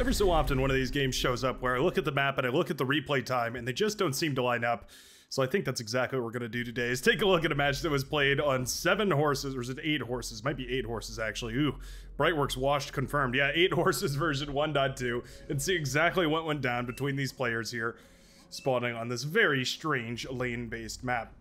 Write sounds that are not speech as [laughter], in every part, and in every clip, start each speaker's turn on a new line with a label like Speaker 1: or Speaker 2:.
Speaker 1: Every so often, one of these games shows up where I look at the map and I look at the replay time, and they just don't seem to line up. So I think that's exactly what we're going to do today is take a look at a match that was played on seven horses, or is it eight horses? Might be eight horses, actually. Ooh, Brightworks washed confirmed. Yeah, eight [laughs] horses version 1.2, and see exactly what went down between these players here, spawning on this very strange lane-based map.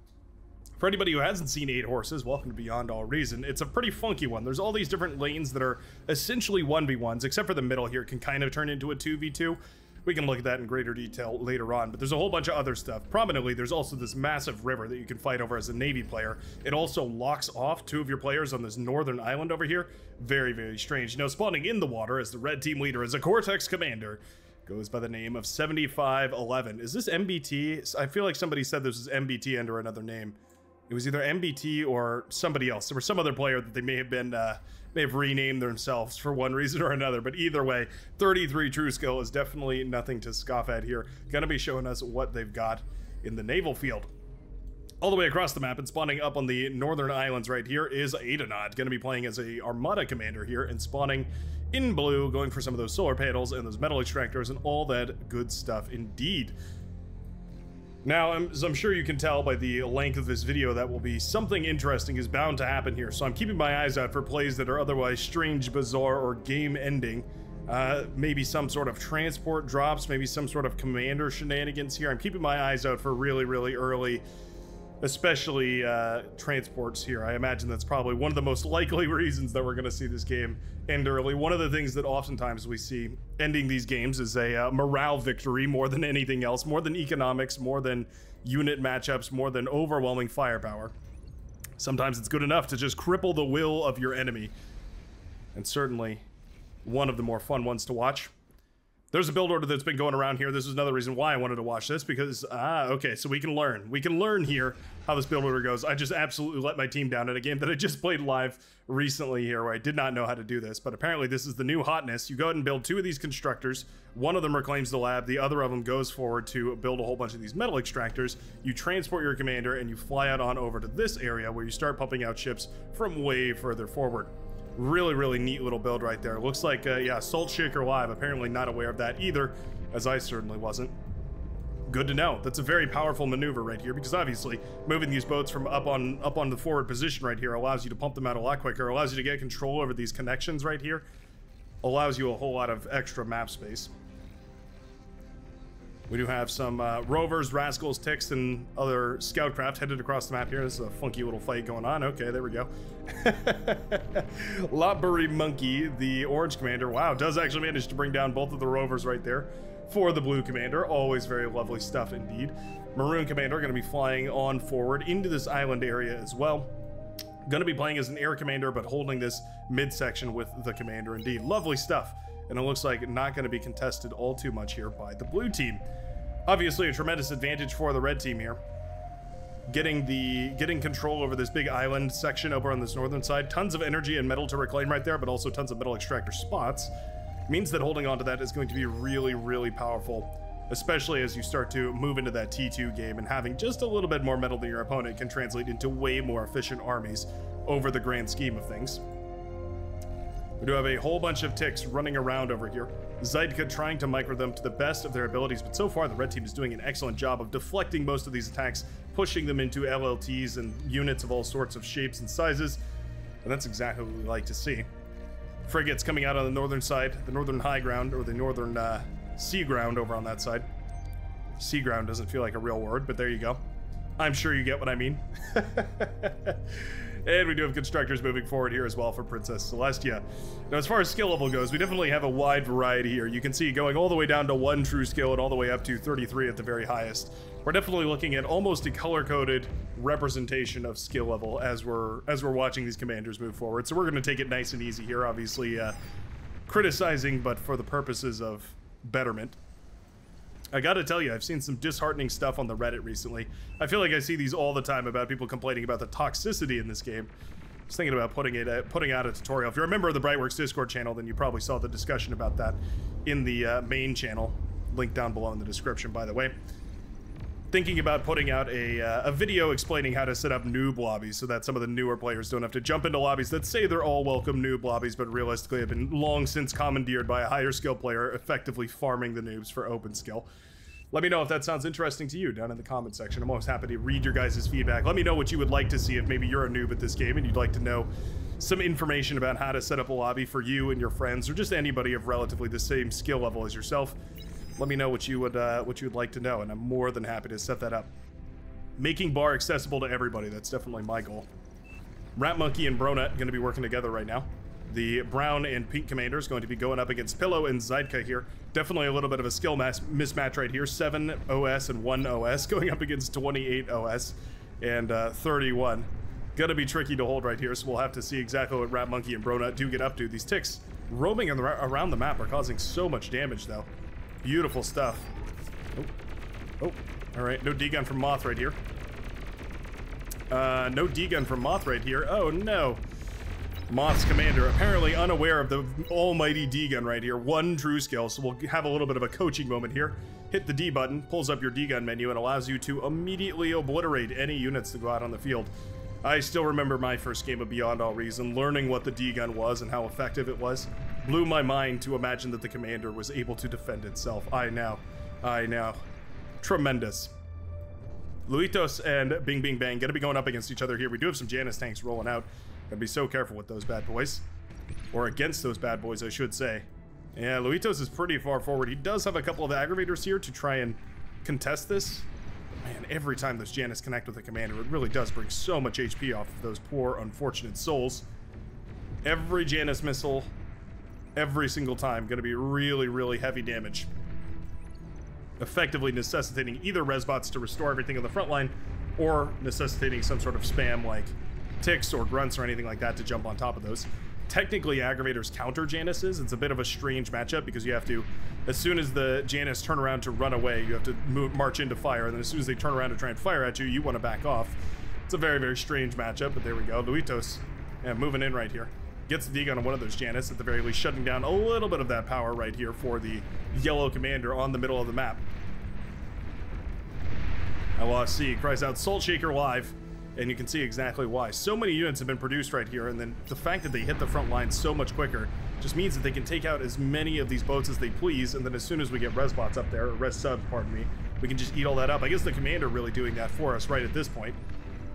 Speaker 1: For anybody who hasn't seen Eight Horses, welcome to Beyond All Reason. It's a pretty funky one. There's all these different lanes that are essentially 1v1s, except for the middle here can kind of turn into a 2v2. We can look at that in greater detail later on, but there's a whole bunch of other stuff. Prominently, there's also this massive river that you can fight over as a Navy player. It also locks off two of your players on this northern island over here. Very, very strange. Now, spawning in the water as the red team leader is a Cortex commander goes by the name of 7511. Is this MBT? I feel like somebody said this is MBT under another name. It was either MBT or somebody else. There was some other player that they may have been uh, may have renamed themselves for one reason or another. But either way, 33 true skill is definitely nothing to scoff at here. Gonna be showing us what they've got in the naval field. All the way across the map and spawning up on the northern islands right here is Aedonaut. Going to be playing as a Armada commander here and spawning in blue, going for some of those solar panels and those metal extractors and all that good stuff indeed. Now, as I'm sure you can tell by the length of this video, that will be something interesting is bound to happen here. So I'm keeping my eyes out for plays that are otherwise strange, bizarre, or game-ending. Uh, maybe some sort of transport drops, maybe some sort of commander shenanigans here. I'm keeping my eyes out for really, really early especially uh, transports here. I imagine that's probably one of the most [laughs] likely reasons that we're going to see this game end early. One of the things that oftentimes we see ending these games is a uh, morale victory more than anything else, more than economics, more than unit matchups, more than overwhelming firepower. Sometimes it's good enough to just cripple the will of your enemy. And certainly one of the more fun ones to watch. There's a build order that's been going around here. This is another reason why I wanted to watch this because, ah, okay, so we can learn. We can learn here how this build order goes. I just absolutely let my team down in a game that I just played live recently here where I did not know how to do this, but apparently this is the new hotness. You go ahead and build two of these constructors. One of them reclaims the lab. The other of them goes forward to build a whole bunch of these metal extractors. You transport your commander and you fly out on over to this area where you start pumping out ships from way further forward. Really, really neat little build right there. Looks like, uh, yeah, Salt Shaker Live. Apparently not aware of that either, as I certainly wasn't. Good to know. That's a very powerful maneuver right here because obviously moving these boats from up on up on the forward position right here allows you to pump them out a lot quicker, allows you to get control over these connections right here, allows you a whole lot of extra map space. We do have some uh, rovers, rascals, ticks, and other scoutcraft headed across the map here. This is a funky little fight going on. Okay, there we go. [laughs] Lotbury Monkey, the orange commander, wow, does actually manage to bring down both of the rovers right there for the blue commander. Always very lovely stuff indeed. Maroon commander going to be flying on forward into this island area as well. Going to be playing as an air commander, but holding this midsection with the commander indeed. Lovely stuff and it looks like not going to be contested all too much here by the blue team. Obviously, a tremendous advantage for the red team here. Getting the getting control over this big island section over on this northern side. Tons of energy and metal to reclaim right there, but also tons of metal extractor spots. Means that holding on to that is going to be really, really powerful. Especially as you start to move into that T2 game and having just a little bit more metal than your opponent can translate into way more efficient armies over the grand scheme of things. We do have a whole bunch of ticks running around over here. Zeidka trying to micro them to the best of their abilities, but so far the red team is doing an excellent job of deflecting most of these attacks, pushing them into LLTs and units of all sorts of shapes and sizes, and that's exactly what we like to see. Frigates coming out on the northern side, the northern high ground, or the northern uh, sea ground over on that side. Sea ground doesn't feel like a real word, but there you go. I'm sure you get what I mean. [laughs] And we do have constructors moving forward here as well for Princess Celestia. Now, as far as skill level goes, we definitely have a wide variety here. You can see going all the way down to one true skill and all the way up to 33 at the very highest. We're definitely looking at almost a color-coded representation of skill level as we're as we're watching these commanders move forward. So we're going to take it nice and easy here, obviously uh, criticizing, but for the purposes of betterment. I gotta tell you, I've seen some disheartening stuff on the Reddit recently. I feel like I see these all the time about people complaining about the toxicity in this game. I was thinking about putting it, uh, putting out a tutorial. If you're a member of the Brightworks Discord channel, then you probably saw the discussion about that in the uh, main channel. Link down below in the description, by the way. Thinking about putting out a, uh, a video explaining how to set up noob lobbies so that some of the newer players don't have to jump into lobbies that say they're all welcome noob lobbies, but realistically have been long since commandeered by a higher skill player, effectively farming the noobs for open skill. Let me know if that sounds interesting to you down in the comment section. I'm always happy to read your guys' feedback. Let me know what you would like to see if maybe you're a noob at this game and you'd like to know some information about how to set up a lobby for you and your friends or just anybody of relatively the same skill level as yourself let me know what you would uh, what you would like to know, and I'm more than happy to set that up. Making bar accessible to everybody, that's definitely my goal. Rat Monkey and Bronet going to be working together right now. The brown and pink commander is going to be going up against Pillow and Zydka here. Definitely a little bit of a skill mass mismatch right here. 7 OS and 1 OS [laughs] going up against 28 OS and uh, 31. Gonna be tricky to hold right here, so we'll have to see exactly what Rat Monkey and Bronut do get up to. These ticks roaming around the map are causing so much damage, though. Beautiful stuff. Oh. Oh. Alright, no D-gun from Moth right here. Uh, no D-gun from Moth right here. Oh, no. Moth's commander, apparently unaware of the almighty D-gun right here. One true skill, so we'll have a little bit of a coaching moment here. Hit the D button, pulls up your D-gun menu, and allows you to immediately obliterate any units that go out on the field. I still remember my first game of Beyond All Reason, learning what the D-gun was and how effective it was blew my mind to imagine that the commander was able to defend itself. I know. I know. Tremendous. Luitos and Bing Bing Bang gonna be going up against each other here. We do have some Janus tanks rolling out. Gotta be so careful with those bad boys. Or against those bad boys, I should say. Yeah, Luitos is pretty far forward. He does have a couple of aggravators here to try and contest this. Man, every time those Janus connect with the commander, it really does bring so much HP off of those poor, unfortunate souls. Every Janus missile every single time. Going to be really, really heavy damage. Effectively necessitating either Resbots to restore everything on the front line, or necessitating some sort of spam like ticks or grunts or anything like that to jump on top of those. Technically, Aggravators counter Januses. It's a bit of a strange matchup because you have to, as soon as the Janus turn around to run away, you have to move, march into fire, and then as soon as they turn around to try and fire at you, you want to back off. It's a very, very strange matchup, but there we go. Luitos, yeah, moving in right here gets the dig on one of those Janus, at the very least shutting down a little bit of that power right here for the yellow commander on the middle of the map. LOC cries out Salt Shaker live, and you can see exactly why. So many units have been produced right here, and then the fact that they hit the front line so much quicker just means that they can take out as many of these boats as they please, and then as soon as we get res bots up there, or res subs, pardon me, we can just eat all that up. I guess the commander really doing that for us right at this point.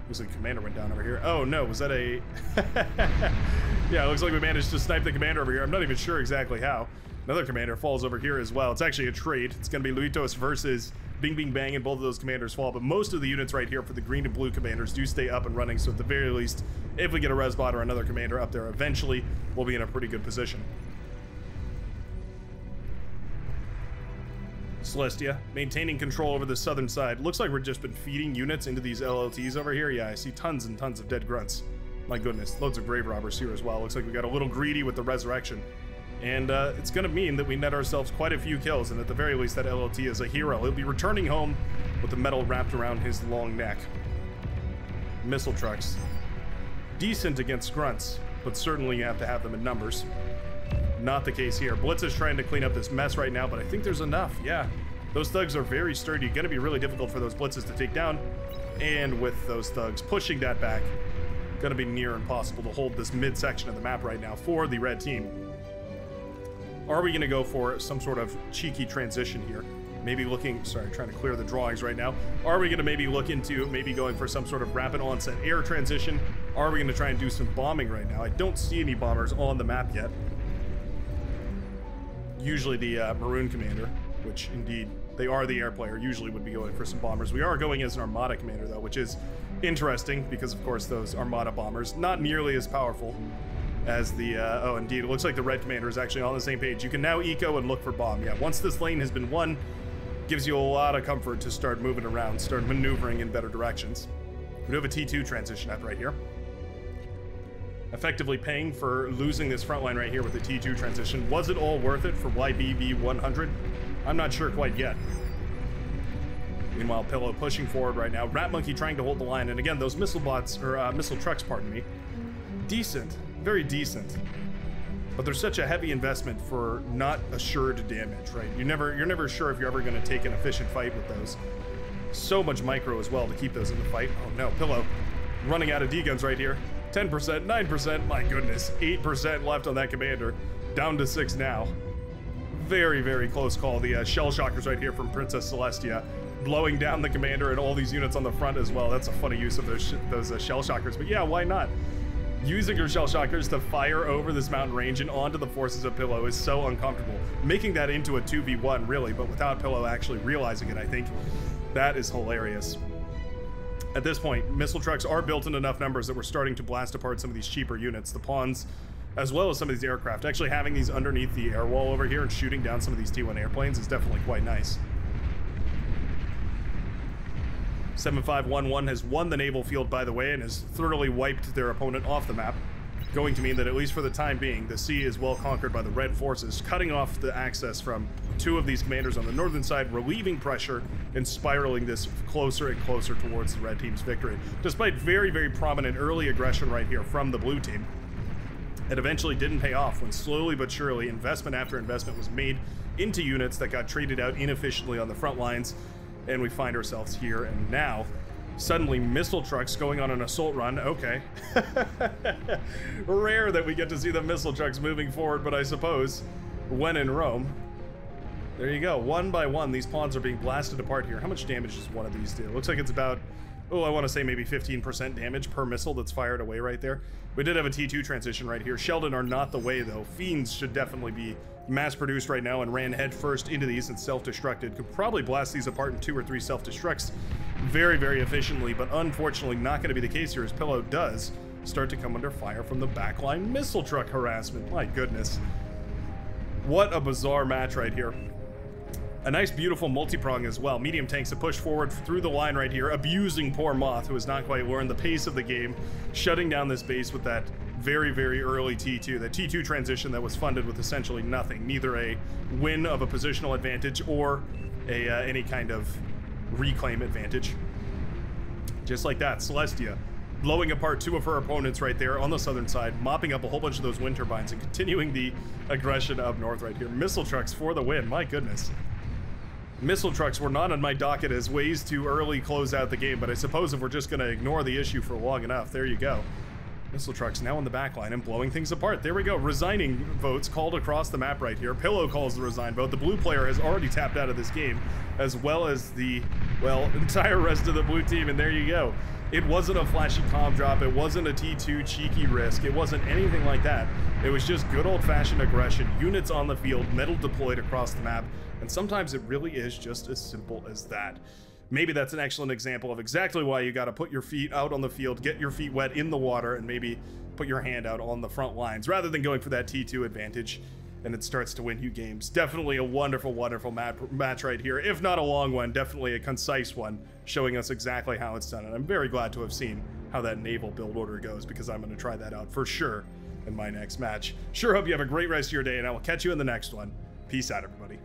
Speaker 1: Looks like commander went down over here. Oh no, was that a... [laughs] [laughs] yeah, it looks like we managed to snipe the commander over here. I'm not even sure exactly how. Another commander falls over here as well. It's actually a trade. It's going to be Luitos versus Bing Bing Bang, and both of those commanders fall. But most of the units right here for the green and blue commanders do stay up and running. So at the very least, if we get a Resbot or another commander up there, eventually we'll be in a pretty good position. Celestia, maintaining control over the southern side. Looks like we've just been feeding units into these LLTs over here. Yeah, I see tons and tons of dead grunts. My goodness, loads of grave robbers here as well. Looks like we got a little greedy with the resurrection. And uh, it's going to mean that we net ourselves quite a few kills, and at the very least, that LLT is a hero. He'll be returning home with the metal wrapped around his long neck. Missile trucks. Decent against grunts, but certainly you have to have them in numbers. Not the case here. Blitz is trying to clean up this mess right now, but I think there's enough. Yeah, those thugs are very sturdy. Going to be really difficult for those blitzes to take down. And with those thugs pushing that back, going to be near impossible to hold this midsection of the map right now for the red team. Are we going to go for some sort of cheeky transition here? Maybe looking, sorry, trying to clear the drawings right now. Are we going to maybe look into maybe going for some sort of rapid onset air transition? Are we going to try and do some bombing right now? I don't see any bombers on the map yet usually the uh, Maroon Commander, which indeed they are the air player, usually would be going for some bombers. We are going as an Armada Commander, though, which is interesting because, of course, those Armada bombers, not nearly as powerful as the, uh, oh, indeed, it looks like the Red Commander is actually on the same page. You can now eco and look for bomb. Yeah, once this lane has been won, gives you a lot of comfort to start moving around, start maneuvering in better directions. We do have a T2 transition up right here effectively paying for losing this front line right here with the T2 transition. Was it all worth it for YBB 100? I'm not sure quite yet. Meanwhile, Pillow pushing forward right now. Rat Monkey trying to hold the line. And again, those missile bots, or uh, missile trucks, pardon me, decent, very decent. But there's such a heavy investment for not assured damage, right? You never, you're never sure if you're ever going to take an efficient fight with those. So much micro as well to keep those in the fight. Oh no, Pillow running out of D-guns right here. 10%, 9%, my goodness, 8% left on that commander. Down to 6 now. Very, very close call. The uh, shell shockers right here from Princess Celestia blowing down the commander and all these units on the front as well. That's a funny use of those, those uh, shell shockers, but yeah, why not? Using your shell shockers to fire over this mountain range and onto the forces of Pillow is so uncomfortable. Making that into a 2v1, really, but without Pillow actually realizing it, I think that is hilarious. At this point, missile trucks are built in enough numbers that we're starting to blast apart some of these cheaper units. The pawns, as well as some of these aircraft. Actually having these underneath the air wall over here and shooting down some of these T-1 airplanes is definitely quite nice. 7511 has won the naval field, by the way, and has thoroughly wiped their opponent off the map, going to mean that at least for the time being, the sea is well conquered by the red forces, cutting off the access from two of these commanders on the northern side, relieving pressure and spiraling this closer and closer towards the red team's victory. Despite very, very prominent early aggression right here from the blue team, it eventually didn't pay off when slowly but surely investment after investment was made into units that got traded out inefficiently on the front lines and we find ourselves here and now. Suddenly, missile trucks going on an assault run. Okay. [laughs] Rare that we get to see the missile trucks moving forward, but I suppose when in Rome. There you go. One by one, these pawns are being blasted apart here. How much damage does one of these do? It looks like it's about oh, I want to say maybe 15% damage per missile that's fired away right there. We did have a T2 transition right here. Sheldon are not the way, though. Fiends should definitely be mass-produced right now and ran headfirst into these and self-destructed. Could probably blast these apart in two or three self-destructs very, very efficiently, but unfortunately not going to be the case here as Pillow does start to come under fire from the backline missile truck harassment. My goodness. What a bizarre match right here. A nice, beautiful multi-prong as well. Medium tanks to push forward through the line right here, abusing poor Moth, who has not quite learned the pace of the game, shutting down this base with that very, very early T2. That T2 transition that was funded with essentially nothing, neither a win of a positional advantage or a uh, any kind of reclaim advantage. Just like that, Celestia blowing apart two of her opponents right there on the southern side, mopping up a whole bunch of those wind turbines and continuing the aggression up north right here. Missile trucks for the win, my goodness. Missile trucks were not on my docket as ways to early close out the game, but I suppose if we're just going to ignore the issue for long enough, there you go. Missile trucks now in the back line and blowing things apart. There we go. Resigning votes called across the map right here. Pillow calls the resign vote. The blue player has already tapped out of this game, as well as the, well, [laughs] entire rest of the blue team, and there you go. It wasn't a flashy comm drop. It wasn't a T2 cheeky risk. It wasn't anything like that. It was just good old-fashioned aggression, units on the field, metal deployed across the map, and sometimes it really is just as simple as that. Maybe that's an excellent example of exactly why you got to put your feet out on the field, get your feet wet in the water, and maybe put your hand out on the front lines rather than going for that T2 advantage and it starts to win you games. Definitely a wonderful, wonderful match right here. If not a long one, definitely a concise one, showing us exactly how it's done. And I'm very glad to have seen how that naval build order goes because I'm going to try that out for sure in my next match. Sure hope you have a great rest of your day, and I will catch you in the next one. Peace out, everybody.